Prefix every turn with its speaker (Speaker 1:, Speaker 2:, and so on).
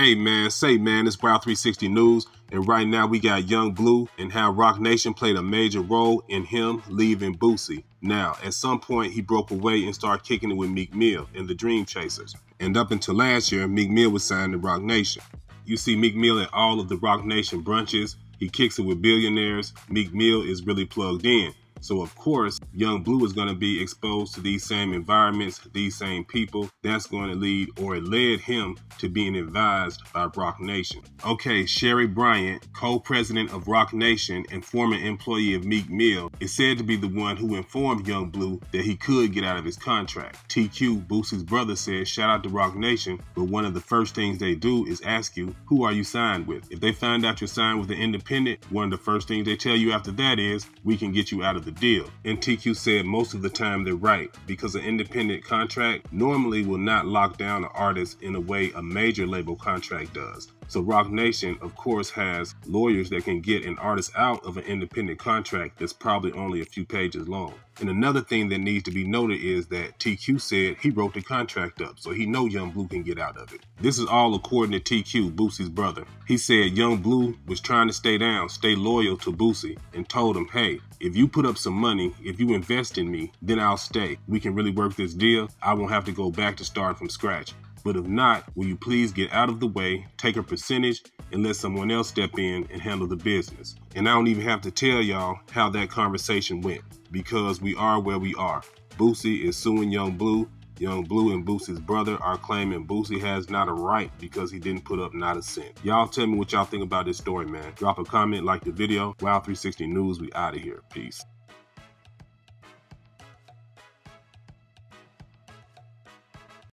Speaker 1: Hey man, say man, it's Wow 360 News, and right now we got Yung Bleu and how Roc Nation played a major role in him leaving Boosie. Now, at some point, he broke away and started kicking it with Meek Mill and the Dream Chasers. And up until last year, Meek Mill was signed to Roc Nation. You see Meek Mill at all of the Roc Nation brunches. He kicks it with billionaires. Meek Mill is really plugged in. So of course, Yung Bleu is going to be exposed to these same environments, these same people. That's going to lead or it led him to being advised by Roc Nation. Okay, Shari Bryant, co-president of Roc Nation and former employee of Meek Mill, is said to be the one who informed Yung Bleu that he could get out of his contract. TQ, Boosie's brother, said, shout out to Roc Nation, but one of the first things they do is ask you, who are you signed with? If they find out you're signed with an independent, one of the first things they tell you after that is, we can get you out of the the deal. And TQ said most of the time they're right because an independent contract normally will not lock down an artist in a way a major label contract does. So Roc Nation, of course, has lawyers that can get an artist out of an independent contract that's probably only a few pages long. And another thing that needs to be noted is that TQ said he wrote the contract up, so he know Yung Bleu can get out of it. This is all according to TQ, Boosie's brother. He said Yung Bleu was trying to stay down, stay loyal to Boosie, and told him, hey, if you put up some money, if you invest in me, then I'll stay. We can really work this deal. I won't have to go back to start from scratch. But if not, will you please get out of the way, take a percentage, and let someone else step in and handle the business? And I don't even have to tell y'all how that conversation went because we are where we are. Boosie is suing Yung Bleu. Yung Bleu and Boosie's brother are claiming Boosie has not a right because he didn't put up not a cent. Y'all tell me what y'all think about this story, man. Drop a comment, like the video. Wow 360 News, we out of here. Peace.